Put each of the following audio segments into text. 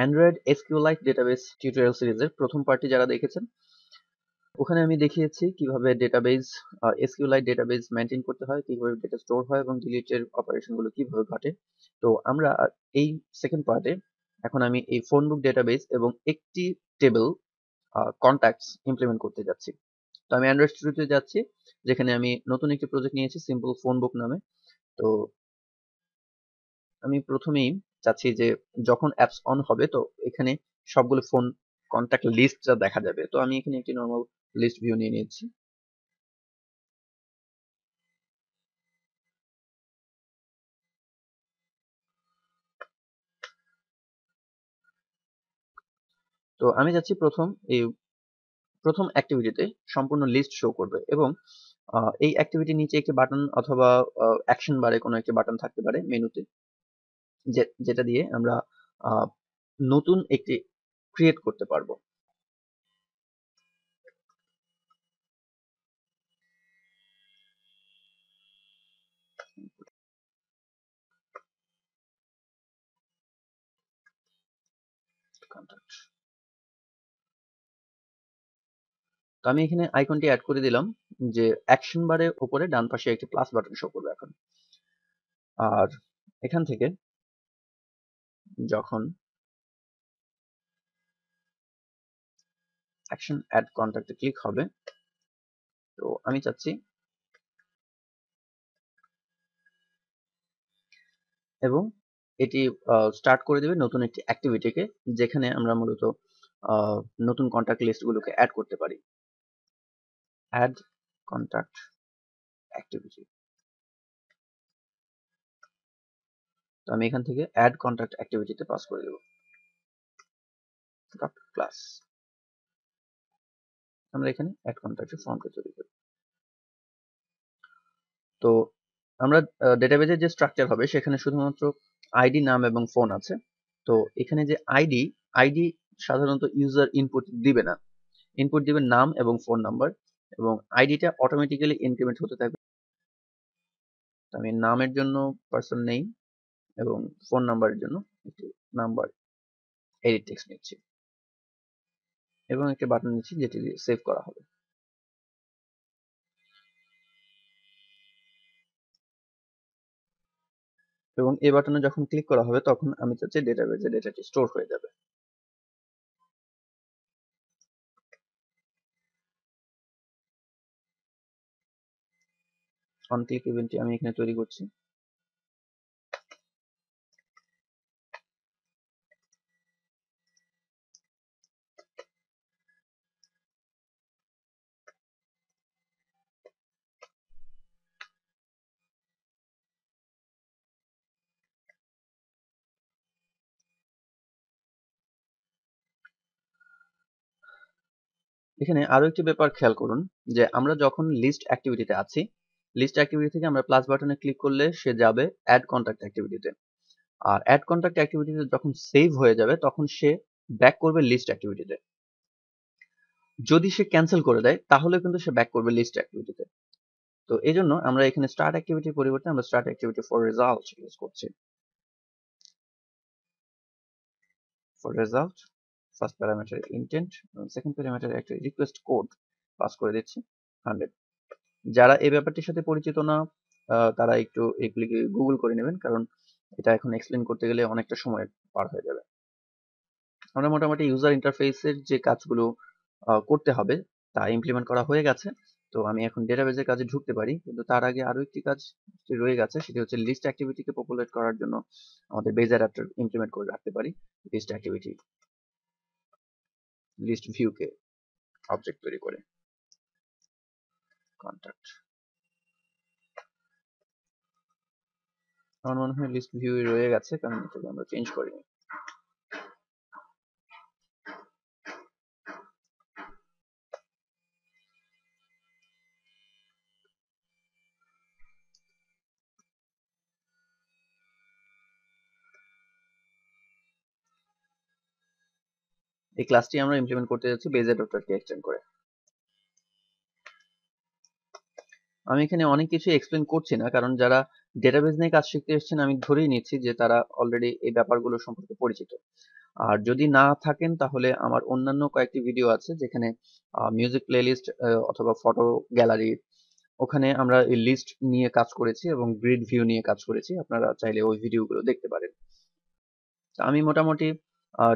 Android SQLite database tutorial সিরিজের প্রথম party যারা দেখেছেন, ওখানে আমি দেখিয়েছি কীভাবে ডেটাবেস এসকিউলাইট ডেটাবেস মেনটেন করতে হয়, কীভাবে ডেটা স্টোর হয় এবং ডিলিটের অপারেশনগুলো কীভাবে ঘটে। তো আমরা এই সেকেন্ড পার্টে এখন আমি এই ফোন বুক ডেটাবেস এবং একটি টেবিল কন্ট্যাক্টস ইমপ্লিমেন্ট করতে যাচ্ছি। তো আমি অ্যান্ড্রয়েড স্টুডিওতে যাচ্ছি, যেখানে আমি নতুন একটি প্রজেক্ট নিয়েছি সিম্পল ফোন বুক নামে। তো আমি প্রথমেই চাচ্ছি যে যখন অ্যাপস অন হবে তো এখানে সবগুলো ফোন কন্ট্যাক্ট লিস্টটা দেখা যাবে। তো আমি এখানে একটি নর্মাল লিস্ট ভিউ নিয়ে নিচ্ছি তো আমি যাচ্ছি প্রথম এই প্রথম অ্যাক্টিভিটিতে সম্পূর্ণ লিস্ট শো করবে এবং এই অ্যাক্টিভিটির নিচে একটি বাটন অথবা অ্যাকশন বারে কোনো একটি বাটন থাকতে পারে মেনুতে যেটা দিয়ে আমরা নতুন একটি ক্রিয়েট করতে পারব। তো আমি এখানে আইকনটি অ্যাড করে দিলাম, যে অ্যাকশন বারের উপরে ডান পাশে একটি প্লাস বাটন শো করবে এখন। আর এখান থেকে যখন অ্যাকশন অ্যাড কন্ট্যাক্টে ক্লিক হবে, তো আমি চাচ্ছি এবং এটি স্টার্ট করে দেবে নতুন একটি অ্যাক্টিভিটিকে যেখানে আমরা মূলত নতুন কন্ট্যাক্ট লিস্টগুলোকে অ্যাড করতে পারি। অ্যাড কন্ট্যাক্ট অ্যাক্টিভিটি তো আমি এখান থেকে অ্যাড কন্ট্যাক্ট অ্যাক্টিভিটিতে পাস করে দেব। ক্লাস আমরা এখানে অ্যাড কন্ট্যাক্টের ফর্মটা তৈরি করি। তো আমরা ডেটাবেজের যে স্ট্রাকচার হবে, সেখানে শুধুমাত্র আইডি নাম এবং ফোন আছে। তো এখানে যে আইডি আইডি সাধারণত ইউজার ইনপুট দিবে না। ইনপুট দিবে নাম এবং ফোন নাম্বার এবং আইডিটা অটোমেটিক্যালি ইনক্রিমেন্ট হতে থাকবে। আমি নামের জন্য পার্সন নেই এবং ফোন নাম্বারের জন্য একটি নাম্বার এডিট টেক্সট নিচ্ছি। এবং একটি বাটন নিচ্ছি যেটি সেভ করা হবে। এবং এই বাটনে যখন ক্লিক করা হবে তখন আমি চাচ্ছি ডেটাবেজে ডেটাটি স্টোর হয়ে যাবে। অন ক্লিক ইভেন্টটি আমি এখানে তৈরি করছি। এখানে আরও একটি ব্যাপার খেয়াল করুন, যে আমরা যখন লিস্ট অ্যাক্টিভিটিতে আছি লিস্ট অ্যাক্টিভিটি থেকে আমরা প্লাস বাটনে ক্লিক করলে সে যাবে অ্যাড কন্ট্যাক্ট অ্যাক্টিভিটিতে আর অ্যাড কন্ট্যাক্ট অ্যাক্টিভিটিতে যখন সেভ হয়ে যাবে, তখন সে ব্যাক করবে লিস্ট অ্যাক্টিভিটিতে যদি সে ক্যান্সেল করে দেয়, তাহলে কিন্তু সে ব্যাক করবে লিস্ট অ্যাক্টিভিটিতে তো। এই জন্য আমরা এখানে স্টার্ট অ্যাক্টিভিটির পরিবর্তে আমরা start activity for result use করছি। For result first parameter intent এবং সেকেন্ড একটা রিকোয়েস্ট কোড পাস করে দিচ্ছি হান্ড্রেড যারা এই ব্যাপারটির সাথে পরিচিত না তারা একটু এগুলিকে গুগল করে নেবেন, কারণ এটা এখন এক্সপ্লেন করতে গেলে অনেকটা সময় পার হয়ে যাবে। আমরা মোটামুটি ইউজার ইন্টারফেসের যে কাজগুলো করতে হবে, তা ইমপ্লিমেন্ট করা হয়ে গেছে। তো আমি এখন ডেটাবেজের কাজে ঢুকতে পারি, কিন্তু তার আগে আরও একটি কাজ রয়ে গেছে, সেটি হচ্ছে লিস্ট অ্যাক্টিভিটিকে পপুলেট করার জন্য আমাদের বেজ অ্যাডাপ্টার ইমপ্লিমেন্ট করে রাখতে পারি লিস্ট অ্যাক্টিভিটি লিস্ট ভিউকে অবজেক্ট তৈরি করে। কন্ট্যাক্ট আমার মনে হয় লিস্ট ভিউ রয়ে গেছে, কারণ আমরা চেঞ্জ করিনি। এই ক্লাসটি আমরা ইমপ্লিমেন্ট করতে যাচ্ছি বেজ অ্যাডাপ্টারকে এক্সটেন্ড করে। আমি এখানে অনেক কিছু এক্সপ্লেন করছি না, কারণ যারা ডেটাবেজ নিয়ে কাজ শিখতে এসেছেন, আমি ধরেই নিচ্ছি যে তারা অলরেডি এই ব্যাপারগুলো সম্পর্কে পরিচিত। আর যদি না থাকেন, তাহলে আমার অন্যান্য কয়েকটি ভিডিও আছে, যেখানে মিউজিক প্লেলিস্ট অথবা ফটো গ্যালারি ওখানে আমরা এই লিস্ট নিয়ে কাজ করেছি এবং গ্রিড ভিউ নিয়ে কাজ করেছি। আপনারা চাইলে ওই ভিডিওগুলো দেখতে পারেন। আমি মোটামুটি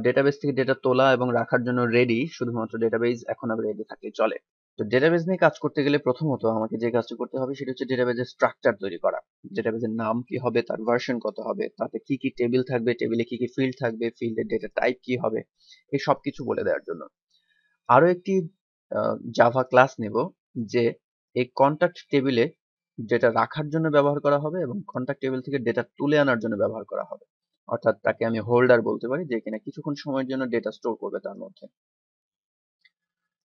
ডেটাবেস থেকে ডেটা তোলা এবং রাখার জন্য রেডি শুধুমাত্র ডেটাবেস এখন আবার রেডি থাকলে চলে। তো ডেটাবেস নিয়ে কাজ করতে গেলে প্রথমত আমাকে যে কাজটি করতে হবে সেটা হচ্ছে ডেটাবেসের স্ট্রাকচার তৈরি করা। ডেটাবেসের নাম কি হবে, তার ভার্সন কত হবে, তাতে কি কি টেবিল থাকবে টেবিলে কি কি ফিল্ড থাকবে ফিল্ডের ডেটা টাইপ কি হবে, এই সব কিছু বলে দেওয়ার জন্য। আরও একটি জাভা ক্লাস নেব, যে এই কন্ট্যাক্ট টেবিলে ডেটা রাখার জন্য ব্যবহার করা হবে এবং কন্ট্যাক্ট টেবিল থেকে ডেটা তুলে আনার জন্য ব্যবহার করা হবে। অর্থাৎ তাকে আমি হোল্ডার বলতে পারি, যে কিনা কিছুক্ষণ সময়ের জন্য ডেটা স্টোর করবে তার মধ্যে।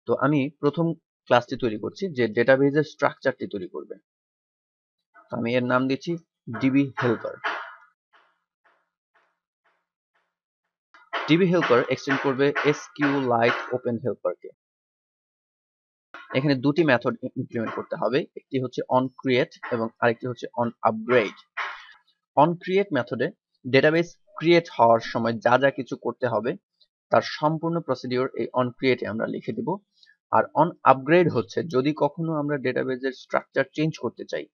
তো আমি প্রথম ক্লাসটি তৈরি করছি, যে ডেটাবেজের স্ট্রাকচারটি তৈরি করবে। তো আমি এর নাম দিচ্ছি DB helper DB helper extend করবে এসকিউ লাইট ওপেন হেল্পারকে এখানে দুটি মেথড ইমপ্লিমেন্ট করতে হবে, একটি হচ্ছে অন ক্রিয়েট এবং আরেকটি হচ্ছে অন আপগ্রেড অন ক্রিয়েট মেথডে ডেটাবেস ক্রিয়েট হওয়ার সময় যা যা কিছু করতে হবে, তার সম্পূর্ণ প্রসিডিওর এই অন ক্রিয়েটে আমরা লিখে দিব। আর অন আপগ্রেড হচ্ছে, যদি কখনো আমরা ডেটাবেজের স্ট্রাকচার চেঞ্জ করতে চাই,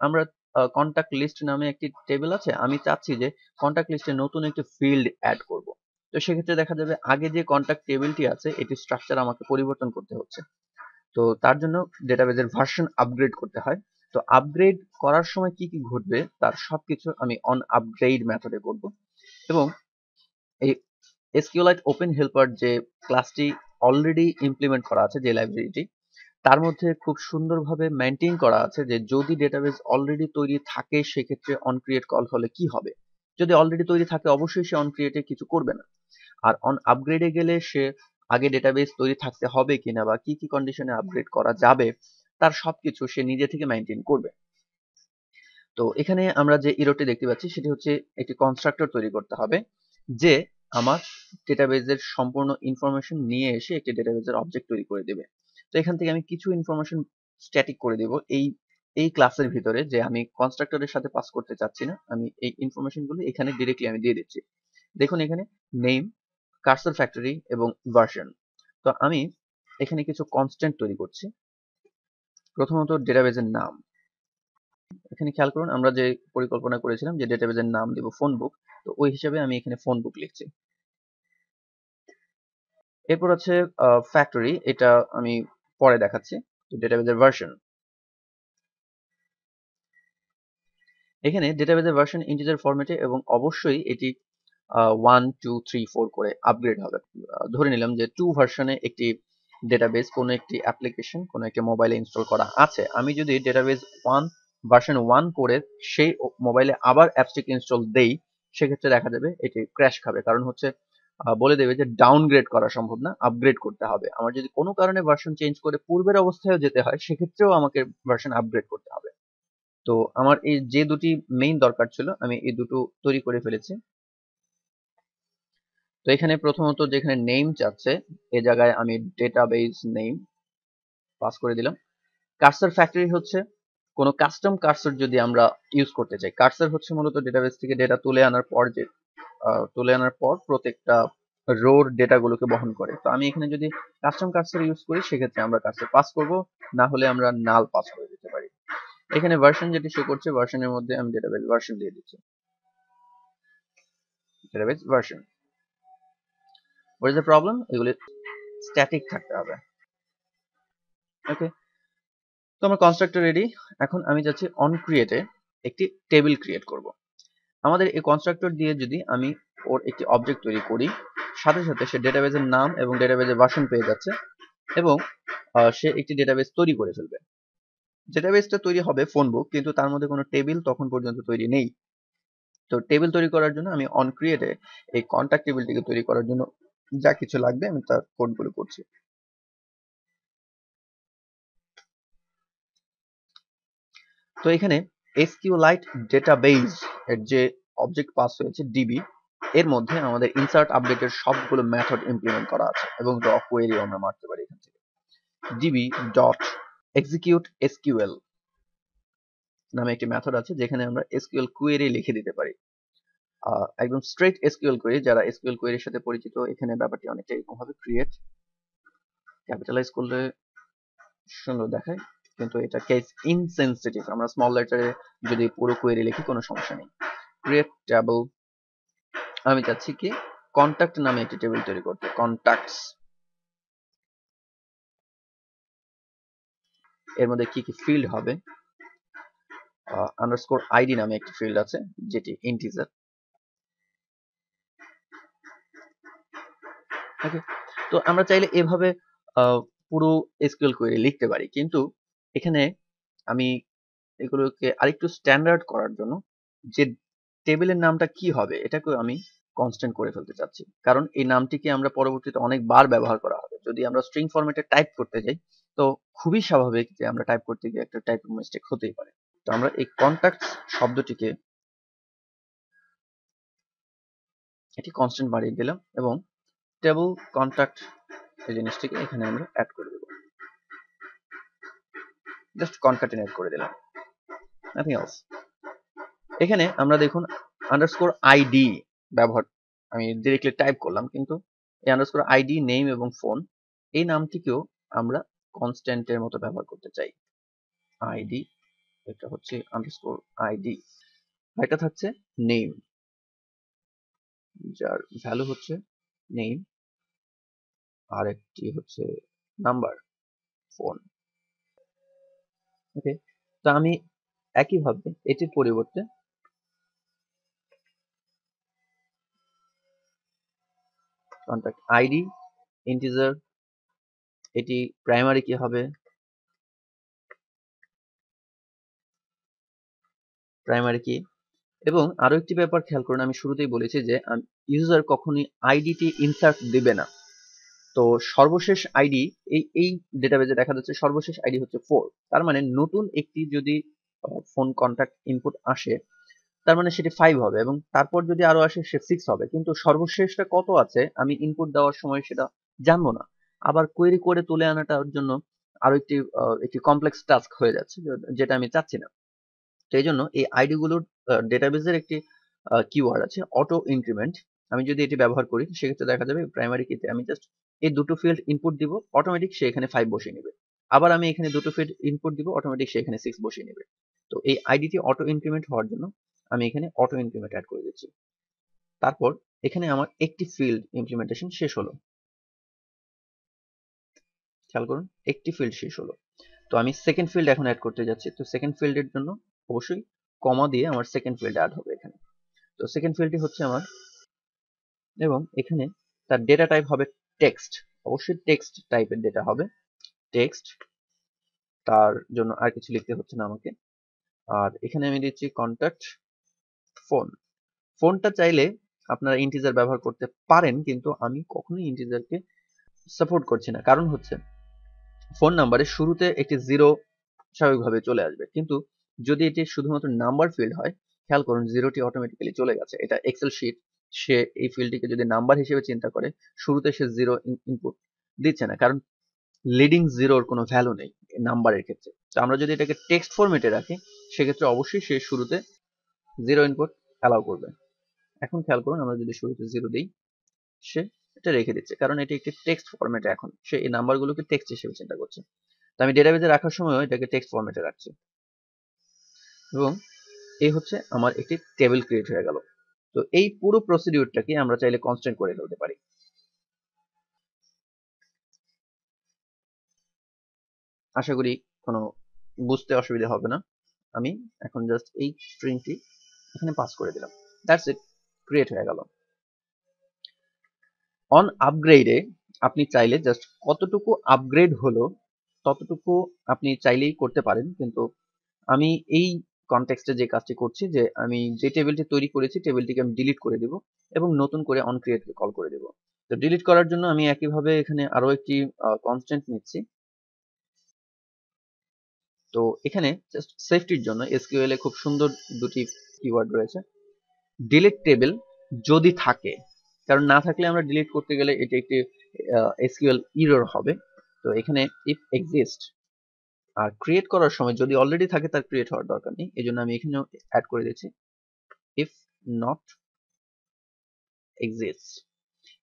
আমরা কন্টাক্ট লিস্ট নামে একটি টেবিল আছে, আমি চাচ্ছি যে কন্টাক্ট লিস্টে নতুন একটি ফিল্ড অ্যাড করব। তো সেক্ষেত্রে দেখা যাবে আগে যে কন্টাক্ট টেবিলটি আছে, এটি স্ট্রাকচার আমাকে পরিবর্তন করতে হচ্ছে। তো তার জন্য ডেটাবেজের ভার্সন আপগ্রেড করতে হয়। তো আপগ্রেড করার সময় কি কি ঘটবে তার সবকিছু আমি অন আপগ্রেড মেথডে করব। এবং এই এসকিউলাইট ওপেন হেল্পার যে ক্লাসটি অলরেডি ইমপ্লিমেন্ট করা আছে যে লাইব্রেরিটি তার মধ্যে খুব সুন্দরভাবে মেনটেন করা আছে যে যদি ডেটাবেস অলরেডি তৈরি থাকে সেক্ষেত্রে অন ক্রিয়েট কল হলে কি হবে? যদি অলরেডি তৈরি থাকে অবশ্যই সে অন ক্রিয়েটে কিছু করবে না। আর অন আপগ্রেডে গেলে সে আগে ডেটাবেস তৈরি থাকতে হবে কিনা বা কি কি কন্ডিশনে আপগ্রেড করা যাবে তার সবকিছু সে নিজে থেকে মেনটেন করবে। তো এখানে আমরা যে ইরোটি দেখতে পাচ্ছি, সেটি হচ্ছে একটি কনস্ট্রাক্টর তৈরি করতে হবে, যে আমার ডেটাবেজের সম্পূর্ণ ইনফরমেশন নিয়ে এসে একটি ডেটাবেজের অবজেক্ট তৈরি করে দেবে। তো এখান থেকে আমি কিছু ইনফরমেশন স্ট্যাটিক করে দেব এই এই ক্লাসের ভিতরে যে আমি কনস্ট্রাক্টরের সাথে পাস করতে চাচ্ছি না, আমি এই ইনফরমেশনগুলো এখানে ডিরেক্টলি আমি দিয়ে দিচ্ছি। দেখুন এখানে নেম কার্সর ফ্যাক্টরি এবং ভার্সন তো আমি এখানে কিছু কনস্ট্যান্ট তৈরি করছি। প্রথমত ডেটাবেজের নাম। এখানে খেয়াল করুন, আমরা যে পরিকল্পনা করেছিলাম যে ডেটাবেজের নাম দিব ফোন বুক তো ওই হিসাবে আমি এখানে ফোন বুক লিখছি। এরপর আছে ফ্যাক্টরি এটা আমি পরে দেখাচ্ছি ডেটাবেজের ভার্সন এখানে ডেটাবেজের ভার্সন ইন্টিজার ফরম্যাটে এবং অবশ্যই এটি ওয়ান টু থ্রি ফোর করে আপগ্রেড হবে। ধরে নিলাম যে টু ভার্সনে একটি ডেটাবেস কোনো একটি অ্যাপ্লিকেশন কোনো একটি মোবাইলে ইনস্টল করা আছে। আমি যদি ডেটাবেস ওয়ান ভার্সন ওয়ান করে সেই মোবাইলে আবার অ্যাপসটিকে ইনস্টল দেই, সেক্ষেত্রে দেখা যাবে এটি ক্র্যাশ খাবে। কারণ হচ্ছে বলে দেবে যে ডাউনগ্রেড করা সম্ভব না আপগ্রেড করতে হবে। আমার যদি কোনো কারণে ভার্সন চেঞ্জ করে পূর্বের অবস্থায়ও যেতে হয়, সেক্ষেত্রেও আমাকে ভার্সন আপগ্রেড করতে হবে। তো আমার এই যে দুটি মেইন দরকার ছিল, আমি এই দুটো তৈরি করে ফেলেছি। তো এখানে প্রথমত যেখানে নেম চাচ্ছে এ জায়গায় আমি ডেটাবেস নেম পাস করে দিলাম। কার্সার ফ্যাক্টরি হচ্ছে, কোনো কাস্টম কার্সার যদি আমরা ইউজ করতে চাই কার্সার হচ্ছে মূলত ডেটাবেস থেকে ডেটা তুলে আনার পর যে তুলে আনার পর প্রত্যেকটা রোর ডেটাগুলোকে বহন করে। তো আমি এখানে যদি কাস্টম কার্সার ইউজ করি, সেক্ষেত্রে আমরা কার্সার পাস করব, না হলে আমরা নাল পাস করে দিতে পারি। এখানে ভার্সন যেটি শো করছে ভার্সনের মধ্যে আমি ডেটাবেস ভার্সন দিয়ে দিচ্ছি। Database version what is the problem এগুলি স্ট্যাটিক থাকতে হবে। ওকে তো আমার কনস্ট্রাক্টর রেডি এখন আমি যাচ্ছি অন ক্রিয়েটে একটি টেবিল ক্রিয়েট করব। আমাদের এই কনস্ট্রাক্টর দিয়ে যদি আমি ওর একটি অবজেক্ট তৈরি করি, সাথে সাথে সে ডেটাবেজের নাম এবং ডেটাবেজের ভার্সন পেয়ে যাচ্ছে এবং সে একটি ডেটাবেস তৈরি করে ফেলবে। ডেটাবেসটা তৈরি হবে ফোন বুক কিন্তু তার মধ্যে কোনো টেবিল তখন পর্যন্ত তৈরি নেই। তো টেবিল তৈরি করার জন্য আমি অন ক্রিয়েটে এই কন্ট্যাক্ট টেবিলটিকে তৈরি করার জন্য যা কিছু লাগবে আমি তার কোডগুলো করছি। তো এখানে SQLite ডেটাবেস এর যে অবজেক্ট পাস হয়েছে ডিবি এর মধ্যে আমাদের ইনসার্ট আপডেটের সবগুলো মেথড ইমপ্লিমেন্ট করা আছে এবং ড কোয়েরিও আমরা মারতে পারি এখান থেকে। ডিবি ডট এক্সিকিউট এসকিউএল নামে একটি মেথড আছে যেখানে আমরা এসকিউএল কোয়েরি লিখে দিতে পারি। একদম স্ট্রেট এসকিউএল কোয়েরি যারা এসকিউএল কোয়েরির সাথে পরিচিত, এখানে ব্যাপারটি অনেকটা এরকম ভাবে ক্রিয়েট ক্যাপিটালাইজ করলে সুন্দর দেখায়, কিন্তু এটা কেস ইনসেনসিটিভ আমরা স্মল লেটারে যদি পুরো কোয়েরি লিখি, কোনো সমস্যা নেই। ক্রিয়েট টেবল আমি চাচ্ছি কি কন্ট্যাক্ট নামে একটি টেবিল তৈরি করতে কন্ট্যাক্টস এর মধ্যে কি কি ফিল্ড হবে? আন্ডারস্কোর আইডি নামে একটি ফিল্ড আছে, যেটি ইন্টিজার ওকে তো আমরা চাইলে এভাবে পুরো এসকিউএল কোয়েরি লিখতে পারি। কিন্তু এখানে আমি এগুলোকে আরেকটু স্ট্যান্ডার্ড করার জন্য যে টেবিলের নামটা কি হবে এটাকে আমি কনস্ট্যান্ট করে ফেলতে চাচ্ছি। কারণ এই নামটিকে আমরা পরবর্তীতে অনেকবার ব্যবহার করা হবে। যদি আমরা স্ট্রিং ফরম্যাটে টাইপ করতে যাই, তো খুবই স্বাভাবিক যে আমরা টাইপ করতে গিয়ে একটা টাইপ মিস্টেক হতেই পারে। তো আমরা এই কন্ট্যাক্ট শব্দটিকে এটি কনস্ট্যান্ট বাড়িয়ে দিলাম এবং টেবল কন্ট্যাক্ট এই জিনিসটিকে এখানে আমরা অ্যাড করে দেব। জাস্ট কনকাটেনেট করে দিলাম। নাথিং এলস এখানে আমরা দেখুন আন্ডারস্কোর আইডি ব্যবহার, আমি ডিরেক্টলি টাইপ করলাম, কিন্তু এই আন্ডারস্কোর আইডি নেম এবং ফোন এই নামটিকেও আমরা কনস্ট্যান্টের মতো ব্যবহার করতে চাই। আইডি এটা হচ্ছে আন্ডারস্কোর আইডি এটা থাকছে নেম যার ভ্যালু হচ্ছে নেম আর একটি হচ্ছে নাম্বার, ফোন। ওকে তো আমি একইভাবে এটির পরিবর্তে কন্ট্যাক্ট আইডি ইন্টিজার এটি প্রাইমারি কি হবে? প্রাইমারি কি? এবং আরও একটি ব্যাপার খেয়াল করুন, আমি শুরুতেই বলেছি যে ইউজার কখনই আইডিটি ইনসার্ট দিবে না। তো সর্বশেষ আইডি এই এই ডেটাবেজে দেখা যাচ্ছে সর্বশেষ আইডি হচ্ছে ফোর তার মানে নতুন একটি যদি ফোন কন্ট্যাক্ট ইনপুট আসে, তার মানে সেটি ফাইভ হবে এবং তারপর যদি আরও আসে সে সিক্স হবে। কিন্তু সর্বশেষটা কত আছে আমি ইনপুট দেওয়ার সময় সেটা জানব না। আবার কোয়েরি করে তুলে আনাটার জন্য আরও একটি একটি কমপ্লেক্স টাস্ক হয়ে যাচ্ছে যেটা আমি চাচ্ছি না। তো এই জন্য এই আইডি গুলোর ডেটাবেজের একটি কিওয়ার্ড আছে অটো ইনক্রিমেন্ট আমি যদি এটি ব্যবহার করি সেক্ষেত্রে দেখা যাবে প্রাইমারি কিতে আমি জাস্ট এই দুটো ফিল্ড ইনপুট দিব অটোমেটিক সে এখানে ফাইভ বসিয়ে নেবে। আবার আমি এখানে দুটো ফিল্ড ইনপুট দিব অটোমেটিক সে এখানে সিক্স বসিয়ে নেবে। তো এই আইডিটি অটো ইনক্রিমেন্ট হওয়ার জন্য আমি এখানে অটো ইনক্রিমেন্ট অ্যাড করে দিচ্ছি। তারপর এখানে আমার একটি ফিল্ড ইমপ্লিমেন্টেশন শেষ হলো। খেয়াল করুন, একটি ফিল্ড শেষ হলো। তো আমি সেকেন্ড ফিল্ড এখন অ্যাড করতে যাচ্ছি। তো সেকেন্ড ফিল্ডের জন্য অবশ্যই কমা দিয়ে আমার সেকেন্ড ফিল্ড অ্যাড হবে এখানে। তো সেকেন্ড ফিল্ডটি হচ্ছে আমার এবং এখানে তার ডেটা টাইপ হবে টেক্সট অবশ্যই টেক্সট টাইপের ডেটা হবে। টেক্সট তার জন্য আর কিছু লিখতে হচ্ছে না আমাকে। আর এখানে আমি দিচ্ছি কন্ট্যাক্ট ফোন ফোনটা চাইলে আপনারা ইন্টিজার ব্যবহার করতে পারেন, কিন্তু আমি কখনোই ইন্টিজারকে সাপোর্ট করছি না। কারণ হচ্ছে ফোন নাম্বারের শুরুতে একটি জিরো স্বাভাবিকভাবে চলে আসবে। কিন্তু যদি এটি শুধুমাত্র নাম্বার ফিল্ড হয়, খেয়াল করুন জিরোটি অটোমেটিক্যালি চলে গেছে। এটা এক্সেল শিট সে এই ফিল্ডটিকে যদি নাম্বার হিসেবে চিন্তা করে, শুরুতে সে জিরো ইনপুট দিচ্ছে না, কারণ লিডিং জিরোর কোনো ভ্যালু নেই নাম্বারের ক্ষেত্রে। তো আমরা যদি এটাকে টেক্সট ফরম্যাটে রাখি, সেক্ষেত্রে অবশ্যই সে শুরুতে জিরো ইনপুট অ্যালাউ করবে। এখন খেয়াল করুন, আমরা যদি শুরুতে জিরো দিই, সে এটা রেখে দিচ্ছে, কারণ এটি একটি টেক্সট ফরম্যাটে এখন। সে এই নাম্বারগুলোকে টেক্সট হিসেবে চিন্তা করছে। তো আমি ডেটাবেজে রাখার সময়ও এটাকে টেক্সট ফরম্যাটে রাখছি। এবং এই হচ্ছে আমার একটি টেবিল ক্রিয়েট হয়ে গেল। তো এই পুরো প্রসিডিউরটাকে আমরা চাইলে কনস্ট্যান্ট করে ফেলতে পারি। আশা করি কোনো বুঝতে অসুবিধা হবে না। আমি এখন জাস্ট এই স্ট্রিংটি এখানে পাস করে দিলাম। দ্যাটস ইট ক্রিয়েট হয়ে গেল। অন আপগ্রেডে আপনি চাইলে জাস্ট কতটুকু আপগ্রেড হলো ততটুকু আপনি চাইলেই করতে পারেন। কিন্তু আমি এই কনটেক্সটে যে কাজটি করছি, যে আমি যে টেবিলটি তৈরি করেছি টেবিলটিকে আমি ডিলিট করে দিব এবং নতুন করে অন ক্রিয়েটকে কল করে দিব। তো ডিলিট করার জন্য আমি একইভাবে এখানে আরও একটি কনস্ট্যান্ট নিচ্ছি। তো এখানে জাস্ট সেফটির জন্য এসকিউএল এ খুব সুন্দর দুটি কিওয়ার্ড রয়েছে। ডিলিট টেবিল যদি থাকে, কারণ না থাকলে আমরা ডিলিট করতে গেলে এটি একটি এসকিউএল ইরর হবে। তো এখানে ইফ এক্সিস্ট আর ক্রিয়েট করার সময় যদি অলরেডি থাকে তার ক্রিয়েট হওয়ার দরকার নেই এই জন্য আমি এখানেও অ্যাড করে দিচ্ছি ইফ নট এক্সিস্ট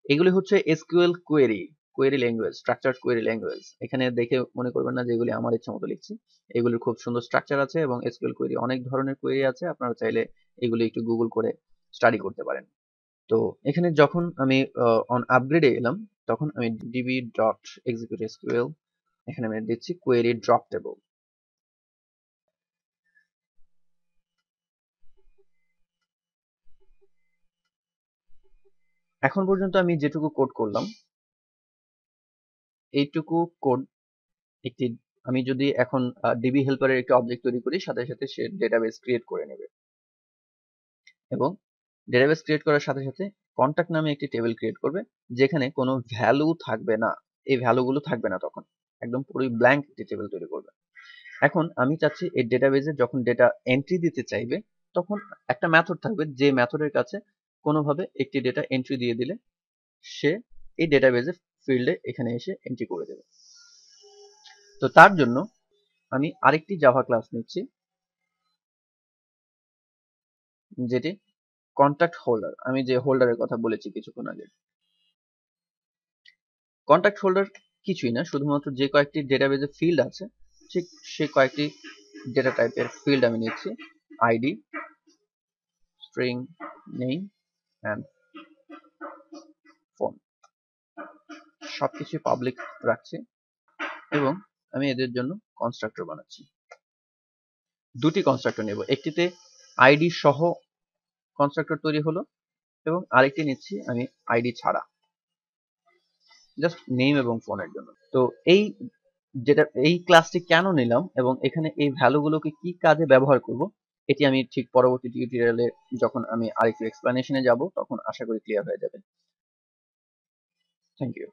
এগুলি হচ্ছে SQL query query language structure query language এখানে দেখে মনে করবেন না যে এগুলি আমার ইচ্ছা মতো লিখছি। এগুলির খুব সুন্দর স্ট্রাকচার আছে এবং এসকিউএল কোয়েরি অনেক ধরনের কোয়েরি আছে, আপনারা চাইলে এগুলি একটু গুগল করে স্টাডি করতে পারেন। তো এখানে যখন আমি অন আপগ্রেডে এলাম, তখন আমি ডিবি ডট এক্সিকিউট এসকিউএল এখানে আমি দিচ্ছি কোয়েরি ড্রপ টেবল এখন পর্যন্ত আমি যেটুকু কোড করলাম, এইটুকু কোড একটি, আমি যদি এখন ডিবি হেল্পারের একটি অবজেক্ট তৈরি করি, সাথে সাথে সে ডেটাবেস ক্রিয়েট করে নেবে। এবং ডেটাবেস ক্রিয়েট করার সাথে সাথে কন্ট্যাক্ট নামে একটি টেবিল ক্রিয়েট করবে, যেখানে কোনো ভ্যালু থাকবে না। এই ভ্যালুগুলো থাকবে না তখন। একদম পুরোই ব্ল্যাঙ্ক একটি টেবিল তৈরি করবে। এখন আমি চাচ্ছি এই ডেটাবেজে যখন ডেটা এন্ট্রি দিতে চাইবে, তখন একটা মেথড থাকবে যে মেথডের কাছে কোনোভাবে একটি ডেটা এন্ট্রি দিয়ে দিলে সে এই ডেটাবেজে ফিল্ডে এখানে এসে এন্ট্রি করে দেবে। তো তার জন্য আমি আরেকটি জাভা ক্লাস নিচ্ছি, যেটি কন্ট্যাক্ট হোল্ডার আমি যে হোল্ডারের কথা বলেছি কিছুক্ষণ আগে। কন্ট্যাক্ট হোল্ডার কিছুই না, শুধুমাত্র যে কয়েকটি ডেটাবেজে ফিল্ড আছে, ঠিক সে কয়েকটি ডেটা টাইপের ফিল্ড আমি নিচ্ছি ID string name and phone সবকিছু পাবলিক রাখছি এবং আমি এদের জন্য কনস্ট্রাক্টর বানাচ্ছি। দুটি কনস্ট্রাক্টর নেব, একটিতে আইডি সহ কনস্ট্রাক্টর তৈরি হলো এবং আরেকটি নিচ্ছি আমি আইডি ছাড়া। জাস্ট নেম এবং ফোনের জন্য। তো এই যেটা, এই ক্লাসটি কেন নিলাম এবং এখানে এই ভ্যালুগুলোকে কি কাজে ব্যবহার করব, এটি আমি ঠিক পরবর্তী টিউটোরিয়ালে যখন আমি আরেকটু এক্সপ্লেনেশনে যাব, তখন আশা করি ক্লিয়ার হয়ে যাবে। Thank you